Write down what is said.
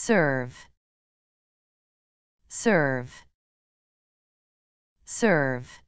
serve. Serve. Serve.